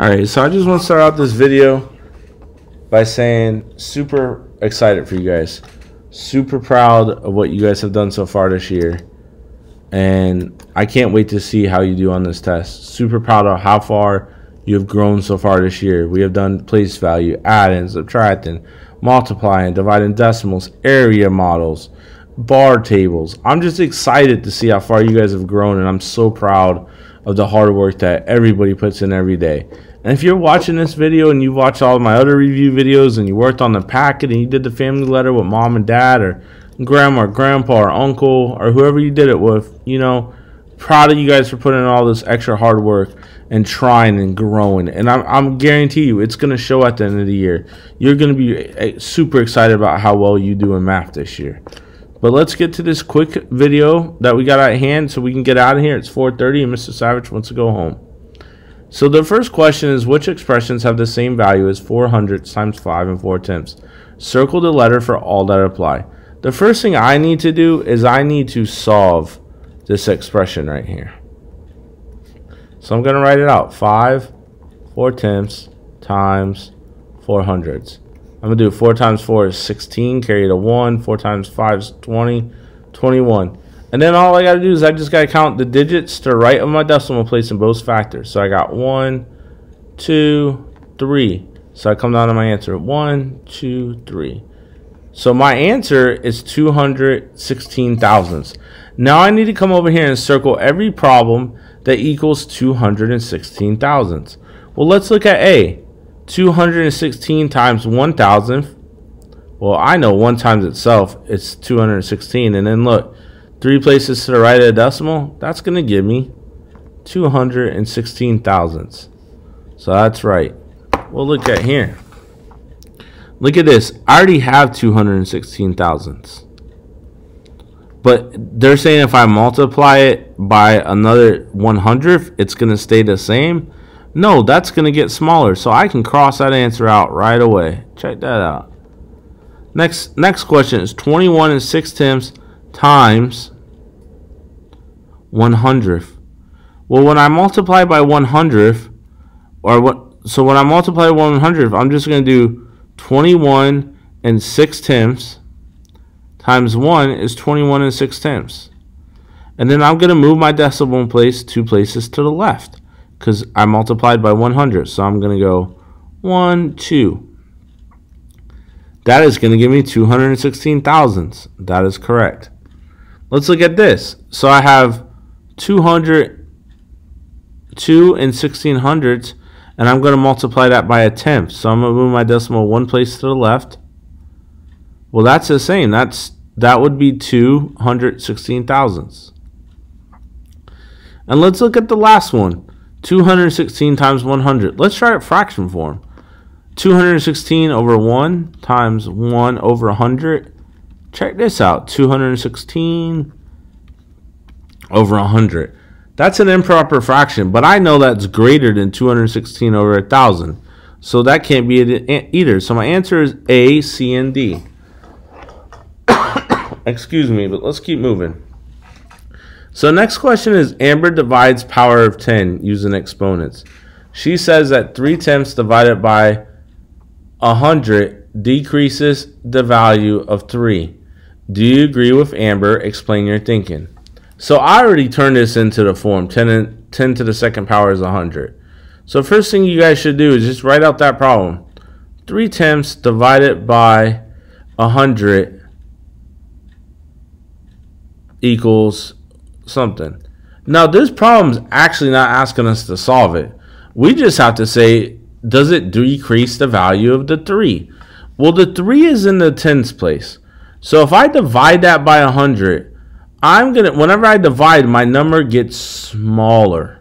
Alright, so I just want to start out this video by saying super excited for you guys. Super proud of what you guys have done so far this year. And I can't wait to see how you do on this test. Super proud of how far you have grown so far this year. We have done place value, adding, subtracting, multiplying, dividing decimals, area models, bar tables. I'm just excited to see how far you guys have grown and I'm so proud of the hard work that everybody puts in every day. And if you're watching this video and you've watched all my other review videos and you worked on the packet and you did the family letter with mom and dad or grandma or grandpa or uncle or whoever you did it with, you know, proud of you guys for putting in all this extra hard work and trying and growing. And I'm, I'm guarantee you it's going to show at the end of the year. You're going to be eh, super excited about how well you do in math this year. But let's get to this quick video that we got at hand so we can get out of here. It's 4.30 and Mr. Savage wants to go home. So the first question is which expressions have the same value as 400 times 5 and 4 tenths? Circle the letter for all that apply. The first thing I need to do is I need to solve this expression right here. So I'm going to write it out. 5, 4 tenths times 4 hundredths. I'm going to do 4 times 4 is 16, carry the 1. 4 times 5 is 20, 21. And then all I got to do is I just got to count the digits to right of my decimal place in both factors. So I got one, two, three. So I come down to my answer. One, two, three. So my answer is 216 thousandths. Now I need to come over here and circle every problem that equals 216 thousandths. Well, let's look at A. 216 times 1 thousandth. Well, I know 1 times itself, it's 216. And then look, three places to the right of the decimal, that's going to give me 216 thousandths. So that's right. Well, look at here. Look at this. I already have 216 thousandths. But they're saying if I multiply it by another 100th, it's going to stay the same. No, that's going to get smaller. So I can cross that answer out right away. Check that out. Next next question is 21 and 6 tenths times 100th. Well, when I multiply by 100th, or what, so when I multiply 100th, I'm just going to do 21 and 6 tenths times 1 is 21 and 6 tenths. And then I'm going to move my decimal place two places to the left because I multiplied by 100. So I'm going to go 1, 2. That is going to give me 216 thousandths. That is correct. Let's look at this. So I have 200, 2 and 16 hundredths, and I'm going to multiply that by a tenth. So I'm going to move my decimal one place to the left. Well, that's the same. That's That would be 216 thousandths. And let's look at the last one. 216 times 100. Let's try it fraction form. 216 over 1 times 1 over 100 Check this out 216 over 100. That's an improper fraction, but I know that's greater than 216 over 1,000. So that can't be it either. So my answer is A, C, and D. Excuse me, but let's keep moving. So next question is Amber divides power of 10 using exponents. She says that 3 tenths divided by 100 decreases the value of 3. Do you agree with Amber? Explain your thinking. So I already turned this into the form 10, and, 10 to the second power is 100. So first thing you guys should do is just write out that problem. 3 tenths divided by 100 equals something. Now this problem is actually not asking us to solve it. We just have to say, does it decrease the value of the 3? Well, the 3 is in the tens place. So if I divide that by 100, I'm going to, whenever I divide, my number gets smaller.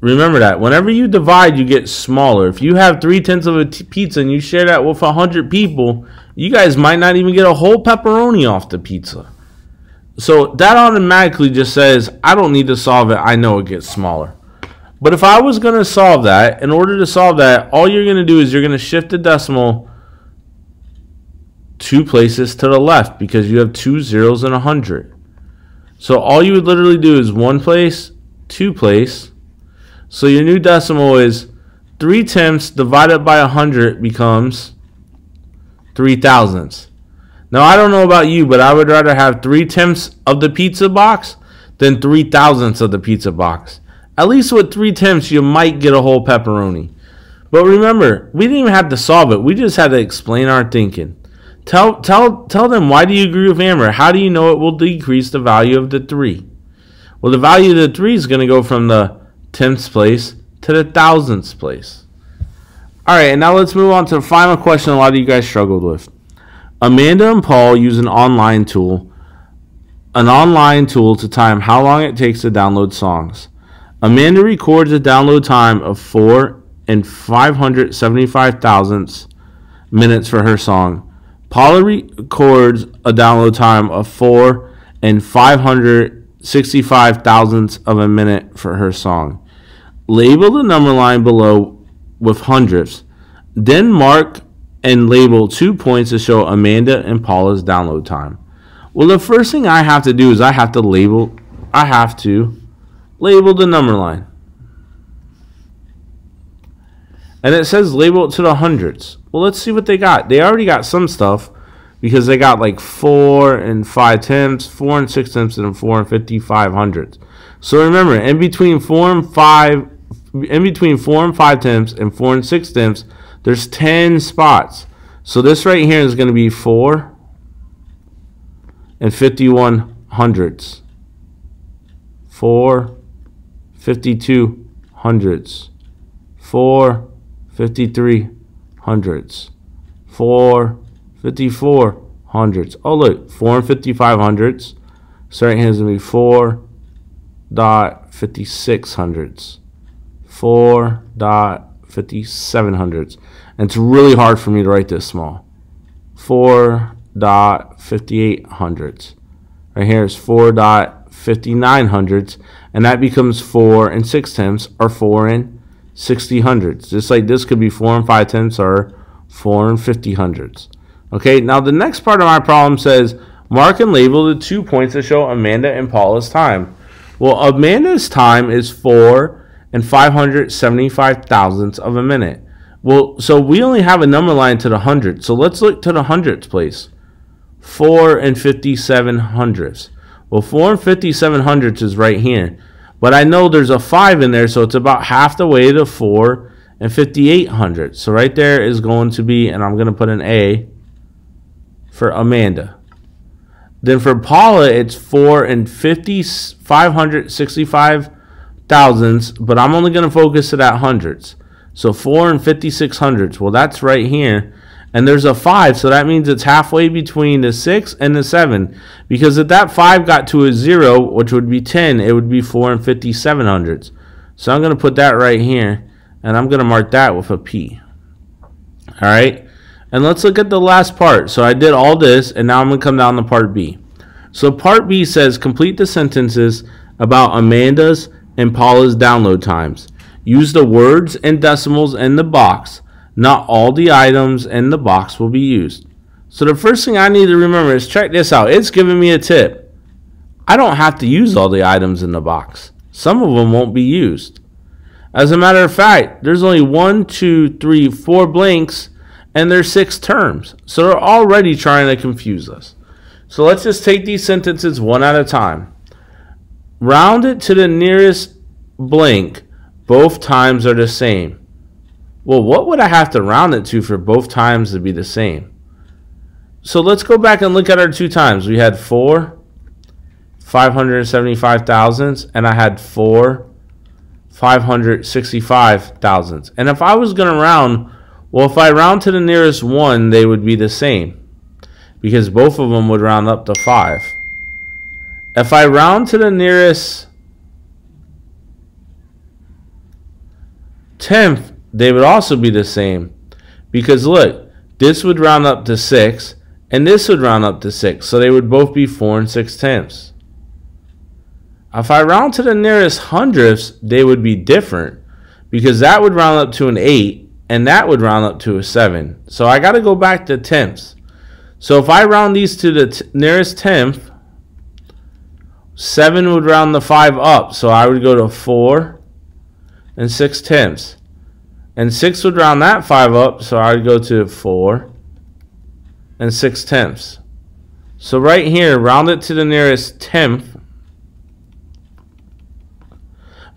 Remember that. Whenever you divide, you get smaller. If you have three tenths of a pizza and you share that with 100 people, you guys might not even get a whole pepperoni off the pizza. So that automatically just says, I don't need to solve it. I know it gets smaller. But if I was going to solve that, in order to solve that, all you're going to do is you're going to shift the decimal two places to the left because you have two zeros and a hundred. So all you would literally do is one place, two place. So your new decimal is 3 tenths divided by a 100 becomes 3 thousandths. Now, I don't know about you, but I would rather have 3 tenths of the pizza box than 3 thousandths of the pizza box. At least with 3 tenths, you might get a whole pepperoni. But remember, we didn't even have to solve it. We just had to explain our thinking. Tell, tell, tell them why do you agree with Amber? How do you know it will decrease the value of the 3? Well, the value of the 3 is going to go from the tenths place to the thousandths place. All right, and now let's move on to the final question a lot of you guys struggled with. Amanda and Paul use an online tool, an online tool to time how long it takes to download songs. Amanda records a download time of 4 and 575 thousandths minutes for her song. Paula records a download time of 4 and 565 thousandths of a minute for her song. Label the number line below with hundredths. Then mark and label two points to show Amanda and Paula's download time. Well, the first thing I have to do is I have to label, I have to label the number line. And it says label it to the hundreds. Well, let's see what they got. They already got some stuff because they got like 4 and 5 tenths, 4 and 6 tenths, and 4 and 55 hundredths. So remember, in between 4 and 5, in between 4 and 5 tenths and 4 and 6 tenths, there's 10 spots. So this right here is going to be 4 and 51 hundredths. 4, 52 hundredths. 4, 53 hundredths. 4, 54 hundredths. Oh, look, 4 and 55 hundredths. So right here is going to be 4 dot 56 hundredths. 4 dot 57 hundredths. And it's really hard for me to write this small. 4 dot 58 hundredths. Right here is 4 dot 59 hundredths. And that becomes 4 and 6 tenths, or 4 and 60 hundredths. Just like this could be 4 and 5 tenths or 4 and 50 hundredths. Okay, now the next part of my problem says mark and label the two points that show Amanda and Paula's time. Well, Amanda's time is 4 and 575 thousandths of a minute. Well, so we only have a number line to the hundredths. So let's look to the hundredths place. 4 and 57 hundredths. Well, 4 and 57 hundredths is right here. But I know there's a 5 in there, so it's about half the way to 4 and 5,800. So right there is going to be, and I'm going to put an A for Amanda. Then for Paula, it's 4 and 50, 565 thousandths, but I'm only going to focus it at hundreds. So 4 and 56 hundredths. Well, that's right here. And there's a 5, so that means it's halfway between the 6 and the 7. Because if that 5 got to a 0, which would be 10, it would be 4 and 57 hundredths. So I'm going to put that right here, and I'm going to mark that with a P. All right? And let's look at the last part. So I did all this, and now I'm going to come down to part B. So part B says complete the sentences about Amanda's and Paula's download times. Use the words and decimals in the box not all the items in the box will be used. So the first thing I need to remember is check this out. It's giving me a tip. I don't have to use all the items in the box. Some of them won't be used. As a matter of fact, there's only one, two, three, four blanks, and there's six terms. So they're already trying to confuse us. So let's just take these sentences one at a time. Round it to the nearest blank. Both times are the same. Well, what would I have to round it to for both times to be the same? So let's go back and look at our two times. We had four 575 thousandths, and I had four 565 thousandths. And if I was going to round, well, if I round to the nearest one, they would be the same because both of them would round up to five. If I round to the nearest tenth, they would also be the same. Because look, this would round up to 6, and this would round up to 6. So they would both be 4 and 6 tenths. If I round to the nearest hundredths, they would be different. Because that would round up to an 8, and that would round up to a 7. So I got to go back to tenths. So if I round these to the nearest tenth, 7 would round the 5 up. So I would go to 4 and 6 tenths. And 6 would round that 5 up, so I'd go to 4 and 6 tenths. So right here, round it to the nearest tenth.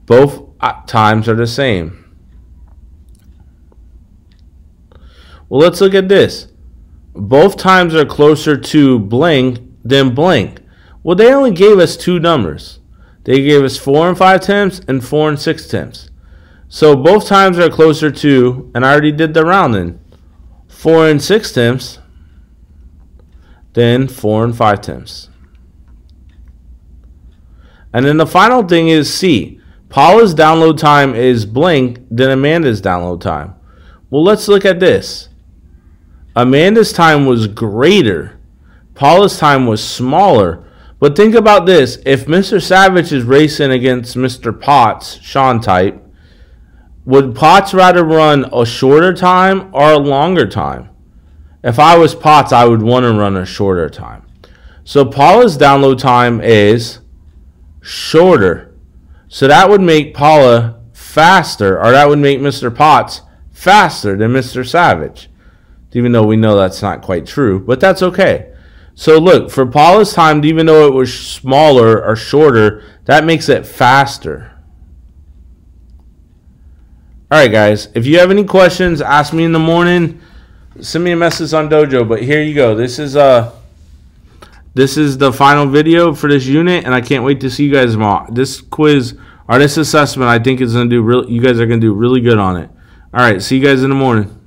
Both uh, times are the same. Well, let's look at this. Both times are closer to blank than blank. Well, they only gave us two numbers. They gave us 4 and 5 tenths and 4 and 6 tenths. So both times are closer to, and I already did the rounding, 4 and 6 tenths then 4 and 5 tenths. And then the final thing is C. Paula's download time is blank than Amanda's download time. Well, let's look at this. Amanda's time was greater. Paula's time was smaller. But think about this. If Mr. Savage is racing against Mr. Potts, Sean type, would Potts rather run a shorter time or a longer time? If I was Potts, I would want to run a shorter time. So Paula's download time is shorter. So that would make Paula faster, or that would make Mr. Potts faster than Mr. Savage. Even though we know that's not quite true, but that's okay. So look, for Paula's time, even though it was smaller or shorter, that makes it faster. All right, guys. If you have any questions, ask me in the morning. Send me a message on Dojo. But here you go. This is uh this is the final video for this unit, and I can't wait to see you guys tomorrow. This quiz or this assessment, I think is gonna do real. You guys are gonna do really good on it. All right. See you guys in the morning.